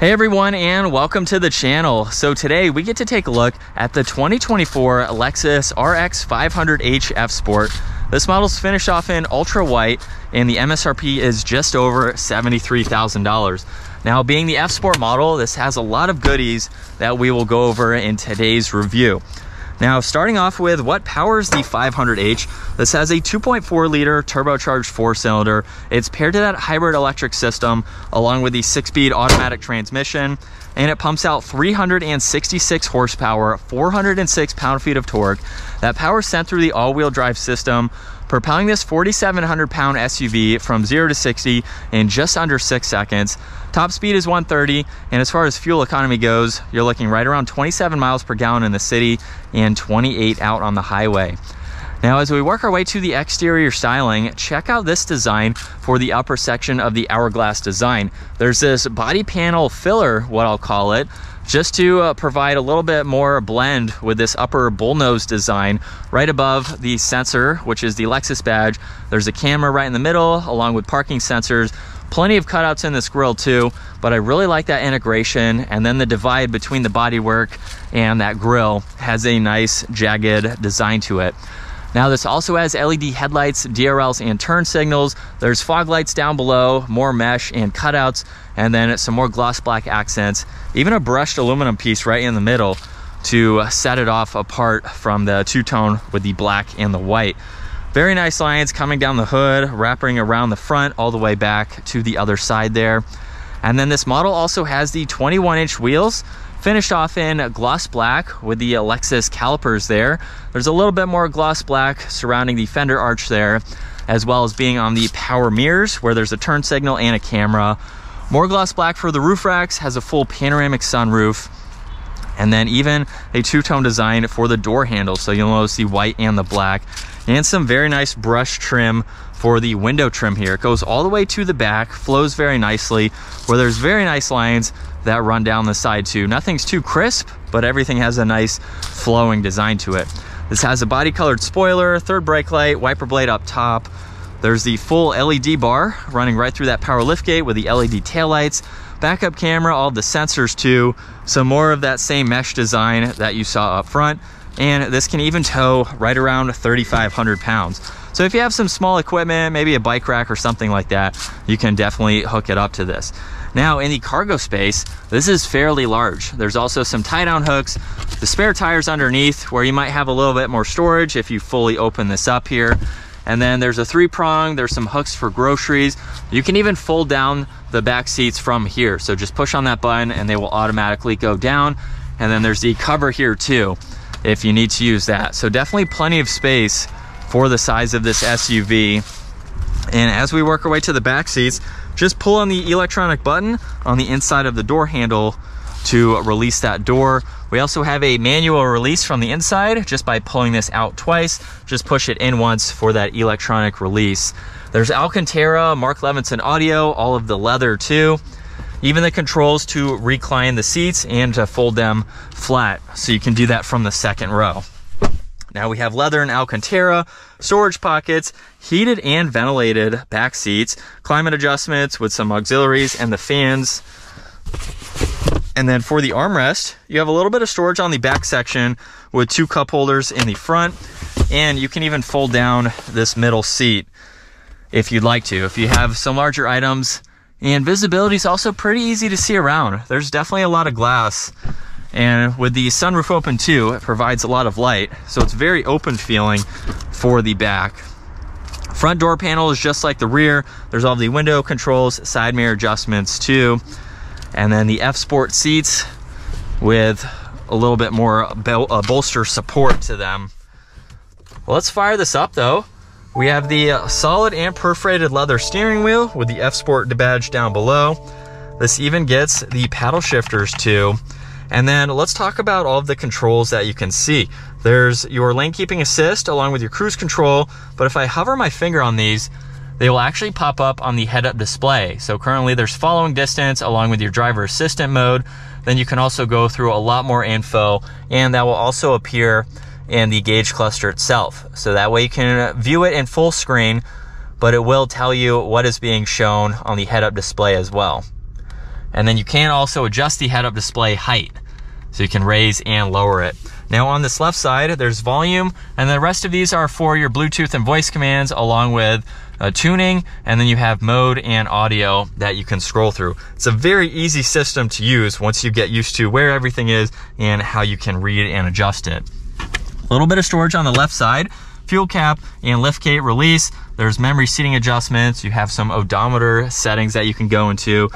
Hey everyone and welcome to the channel. So today we get to take a look at the 2024 Lexus RX 500h F Sport. This model's finished off in ultra white and the MSRP is just over $73,000. Now being the F Sport model, this has a lot of goodies that we will go over in today's review. Now, starting off with what powers the 500H, this has a 2.4 liter turbocharged four cylinder. It's paired to that hybrid electric system along with the six speed automatic transmission, and it pumps out 366 horsepower, 406 pound feet of torque. That power sent through the all wheel drive system propelling this 4,700 pound SUV from 0 to 60 in just under 6 seconds. Top speed is 130, and as far as fuel economy goes, you're looking right around 27 miles per gallon in the city and 28 out on the highway. Now, as we work our way to the exterior styling, check out this design for the upper section of the Hourglass design. There's this body panel filler, what I'll call it, just to uh, provide a little bit more blend with this upper bullnose design. Right above the sensor which is the Lexus badge there's a camera right in the middle along with parking sensors. Plenty of cutouts in this grille too but I really like that integration and then the divide between the bodywork and that grille has a nice jagged design to it now this also has LED headlights, DRLs, and turn signals. There's fog lights down below, more mesh and cutouts, and then some more gloss black accents. Even a brushed aluminum piece right in the middle to set it off apart from the two-tone with the black and the white. Very nice lines coming down the hood, wrapping around the front all the way back to the other side there. And then this model also has the 21 inch wheels Finished off in gloss black with the Lexus calipers there. There's a little bit more gloss black surrounding the fender arch there, as well as being on the power mirrors where there's a turn signal and a camera. More gloss black for the roof racks, has a full panoramic sunroof. And then even a two-tone design for the door handles. So you'll notice the white and the black. And some very nice brush trim for the window trim here. It goes all the way to the back, flows very nicely, where there's very nice lines that run down the side too. Nothing's too crisp, but everything has a nice flowing design to it. This has a body colored spoiler, third brake light, wiper blade up top. There's the full LED bar running right through that power liftgate with the LED taillights, backup camera, all the sensors too. Some more of that same mesh design that you saw up front. And this can even tow right around 3,500 pounds. So if you have some small equipment, maybe a bike rack or something like that, you can definitely hook it up to this. Now in the cargo space, this is fairly large. There's also some tie down hooks, the spare tires underneath where you might have a little bit more storage if you fully open this up here. And then there's a three prong, there's some hooks for groceries. You can even fold down the back seats from here. So just push on that button and they will automatically go down. And then there's the cover here too, if you need to use that. So definitely plenty of space for the size of this SUV. And as we work our way to the back seats, just pull on the electronic button on the inside of the door handle to release that door. We also have a manual release from the inside just by pulling this out twice. Just push it in once for that electronic release. There's Alcantara, Mark Levinson audio, all of the leather too. Even the controls to recline the seats and to fold them flat. So you can do that from the second row. Now we have leather and Alcantara, storage pockets, heated and ventilated back seats, climate adjustments with some auxiliaries and the fans. And then for the armrest, you have a little bit of storage on the back section with two cup holders in the front. And you can even fold down this middle seat if you'd like to. If you have some larger items, and visibility is also pretty easy to see around. There's definitely a lot of glass and with the sunroof open too, it provides a lot of light. So it's very open feeling for the back. Front door panel is just like the rear. There's all the window controls, side mirror adjustments too. And then the F Sport seats with a little bit more bol uh, bolster support to them. Well, let's fire this up though. We have the uh, solid and perforated leather steering wheel with the F Sport badge down below. This even gets the paddle shifters too. And then let's talk about all of the controls that you can see. There's your lane keeping assist along with your cruise control, but if I hover my finger on these, they will actually pop up on the head-up display. So currently there's following distance along with your driver assistant mode. Then you can also go through a lot more info and that will also appear in the gauge cluster itself. So that way you can view it in full screen, but it will tell you what is being shown on the head-up display as well. And then you can also adjust the head-up display height. So you can raise and lower it. Now on this left side, there's volume, and the rest of these are for your Bluetooth and voice commands along with uh, tuning, and then you have mode and audio that you can scroll through. It's a very easy system to use once you get used to where everything is and how you can read and adjust it. A little bit of storage on the left side, fuel cap and liftgate release. There's memory seating adjustments. You have some odometer settings that you can go into.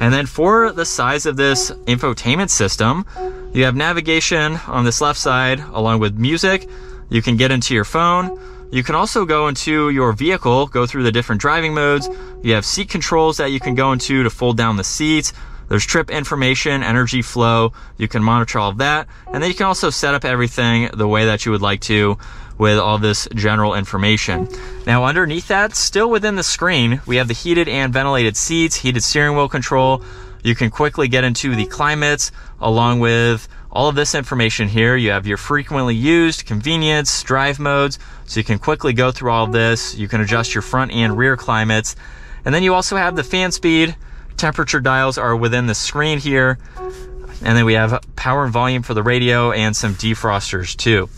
And then for the size of this infotainment system, you have navigation on this left side along with music. You can get into your phone. You can also go into your vehicle, go through the different driving modes. You have seat controls that you can go into to fold down the seats. There's trip information, energy flow. You can monitor all of that. And then you can also set up everything the way that you would like to with all this general information. Now underneath that, still within the screen, we have the heated and ventilated seats, heated steering wheel control. You can quickly get into the climates along with all of this information here. You have your frequently used, convenience, drive modes, so you can quickly go through all of this. You can adjust your front and rear climates. And then you also have the fan speed, temperature dials are within the screen here. And then we have power and volume for the radio and some defrosters too.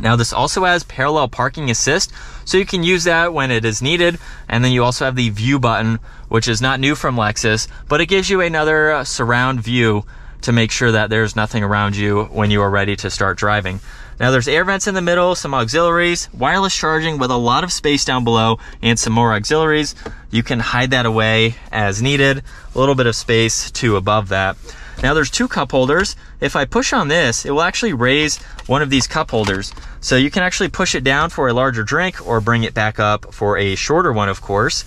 Now this also has parallel parking assist, so you can use that when it is needed. And then you also have the view button, which is not new from Lexus, but it gives you another uh, surround view to make sure that there's nothing around you when you are ready to start driving. Now there's air vents in the middle, some auxiliaries, wireless charging with a lot of space down below and some more auxiliaries. You can hide that away as needed. A little bit of space to above that. Now there's two cup holders. If I push on this, it will actually raise one of these cup holders. So you can actually push it down for a larger drink or bring it back up for a shorter one, of course.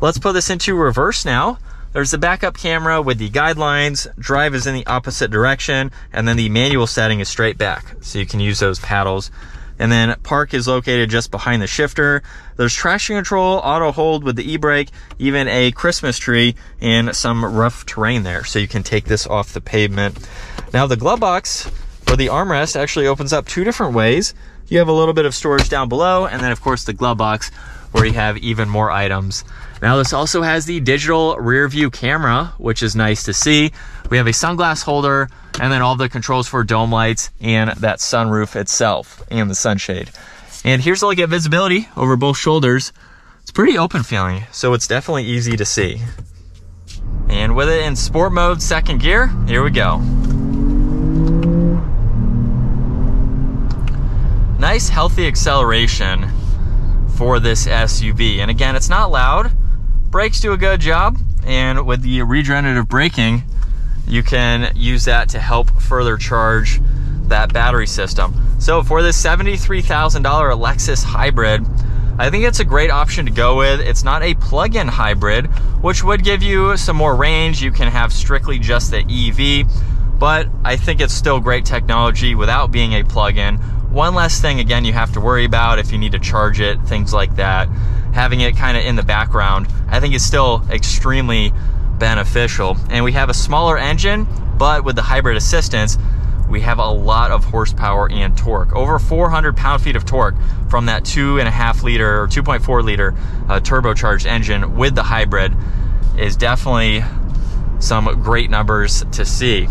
Let's put this into reverse now. There's the backup camera with the guidelines, drive is in the opposite direction, and then the manual setting is straight back. So you can use those paddles. And then park is located just behind the shifter. There's traction control, auto hold with the e-brake, even a Christmas tree and some rough terrain there. So you can take this off the pavement. Now the glove box or the armrest actually opens up two different ways. You have a little bit of storage down below and then of course the glove box where you have even more items. Now this also has the digital rear view camera, which is nice to see. We have a sunglass holder and then all the controls for dome lights and that sunroof itself and the sunshade. And here's a look at visibility over both shoulders. It's pretty open feeling, so it's definitely easy to see. And with it in sport mode, second gear, here we go. Nice healthy acceleration for this SUV. And again, it's not loud. Brakes do a good job. And with the regenerative braking, you can use that to help further charge that battery system. So for this $73,000 Lexus hybrid, I think it's a great option to go with. It's not a plug-in hybrid, which would give you some more range. You can have strictly just the EV, but I think it's still great technology without being a plug-in one less thing, again, you have to worry about if you need to charge it, things like that. Having it kind of in the background, I think is still extremely beneficial. And we have a smaller engine, but with the hybrid assistance, we have a lot of horsepower and torque. Over 400 pound-feet of torque from that two and a half liter or 2.4 liter uh, turbocharged engine with the hybrid is definitely some great numbers to see.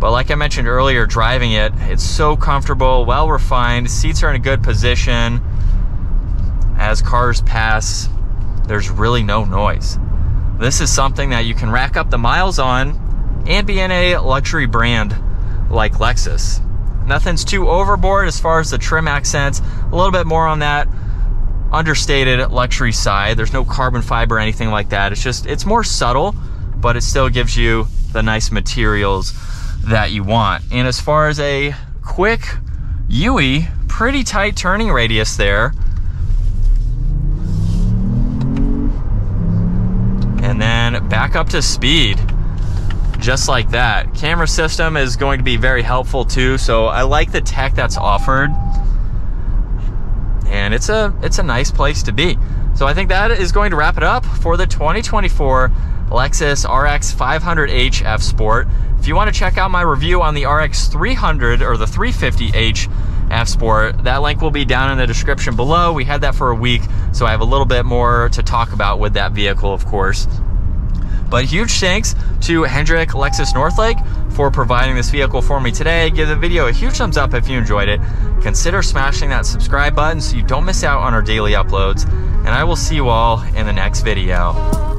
But like I mentioned earlier, driving it, it's so comfortable, well refined, seats are in a good position. As cars pass, there's really no noise. This is something that you can rack up the miles on and be in a luxury brand like Lexus. Nothing's too overboard as far as the trim accents, a little bit more on that understated luxury side. There's no carbon fiber or anything like that. It's just, it's more subtle, but it still gives you the nice materials that you want. And as far as a quick UE, pretty tight turning radius there. Back up to speed, just like that. Camera system is going to be very helpful too, so I like the tech that's offered. And it's a it's a nice place to be. So I think that is going to wrap it up for the 2024 Lexus RX 500h F Sport. If you want to check out my review on the RX 300 or the 350h F Sport, that link will be down in the description below. We had that for a week, so I have a little bit more to talk about with that vehicle, of course. But huge thanks to Hendrick Lexus Northlake for providing this vehicle for me today. Give the video a huge thumbs up if you enjoyed it. Consider smashing that subscribe button so you don't miss out on our daily uploads. And I will see you all in the next video.